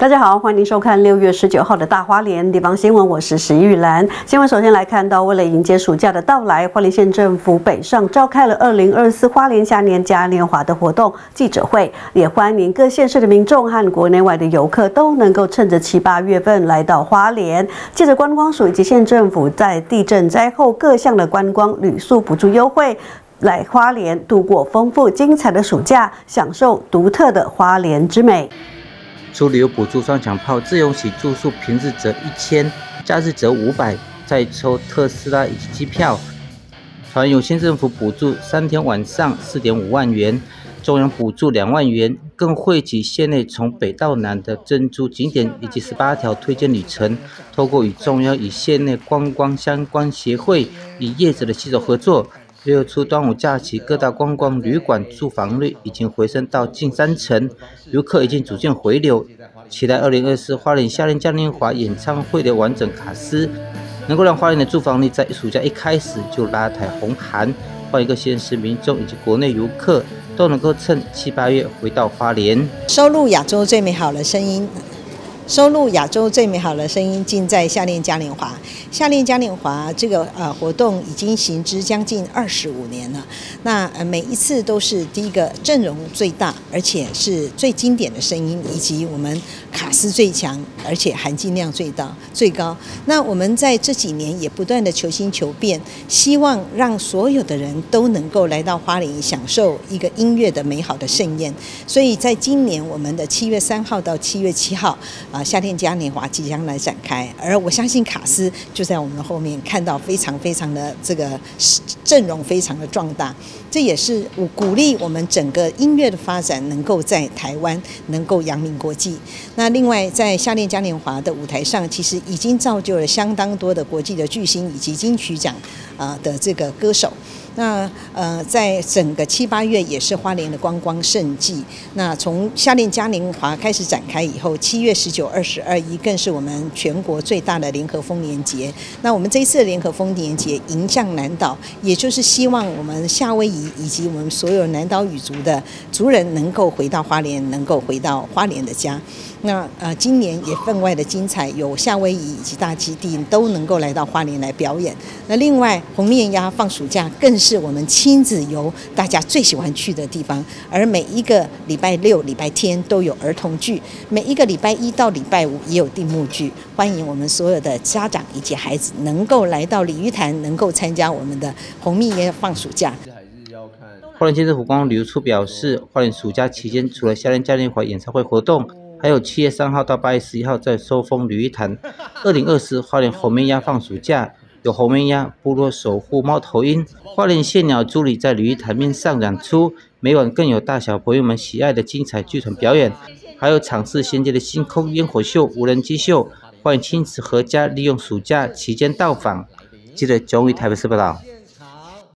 大家好，欢迎收看六月十九号的大花莲地方新闻，我是石玉兰。新闻首先来看到，为了迎接暑假的到来，花莲县政府北上召开了二零二四花莲夏年嘉年华的活动记者会，也欢迎各县市的民众和国内外的游客都能够趁着七八月份来到花莲，借着观光署以及县政府在地震灾后各项的观光旅宿补助优惠。来花莲度过丰富精彩的暑假，享受独特的花莲之美。除旅游补助双响炮，自由行住宿平日折一千，假日折五百，再抽特斯拉以及机票。船有县政府补助三天晚上四点五万元，中央补助两万元，更汇集县内从北到南的珍珠景点以及十八条推荐旅程，透过与中央与县内观光相关协会与业者的携手合作。六月初端午假期，各大观光旅馆住房率已经回升到近三成，游客已经逐渐回流。期待二零二四花莲夏令嘉年华演唱会的完整卡司，能够让花莲的住房率在暑假一开始就拉抬红盘，换一个现实民众以及国内游客都能够趁七八月回到花莲，收录亚洲最美好的声音。收录亚洲最美好的声音，尽在夏令嘉年华。夏令嘉年华这个呃活动已经行之将近二十五年了。那呃每一次都是第一个阵容最大，而且是最经典的声音，以及我们卡斯最强，而且含金量最大最高。那我们在这几年也不断的求新求变，希望让所有的人都能够来到花莲，享受一个音乐的美好的盛宴。所以在今年我们的七月三号到七月七号啊。夏天嘉年华即将来展开，而我相信卡斯就在我们的后面，看到非常非常的这个阵容非常的壮大，这也是我鼓励我们整个音乐的发展能够在台湾能够扬名国际。那另外在夏天嘉年华的舞台上，其实已经造就了相当多的国际的巨星以及金曲奖啊的这个歌手。那呃，在整个七八月也是花莲的观光盛季。那从夏令嘉年华开始展开以后，七月十九、二十二一更是我们全国最大的联合丰年节。那我们这一次联合丰年节迎向南岛，也就是希望我们夏威夷以及我们所有南岛语族的族人能够回到花莲，能够回到花莲的家。那呃，今年也分外的精彩，有夏威夷以及大基地都能够来到花莲来表演。那另外红面鸭放暑假更是我们亲子游大家最喜欢去的地方。而每一个礼拜六、礼拜天都有儿童剧，每一个礼拜一到礼拜五也有定目剧。欢迎我们所有的家长以及孩子能够来到鲤鱼潭，能够参加我们的红面鸭放暑假。花莲县政府观光旅游处表示，花莲暑假期间除了夏令嘉年华演唱会活动。还有七月三号到八月十一号在收丰鲤鱼潭，二零二四花莲红面鸭放暑假，有红面鸭部落守护猫头鹰，花莲蟹鸟助理在鲤鱼潭面上演出，每晚更有大小朋友们喜爱的精彩剧场表演，还有场次衔接的星空烟火秀、无人机秀，欢迎亲子合家利用暑假期间到访。记得九于台北市报道。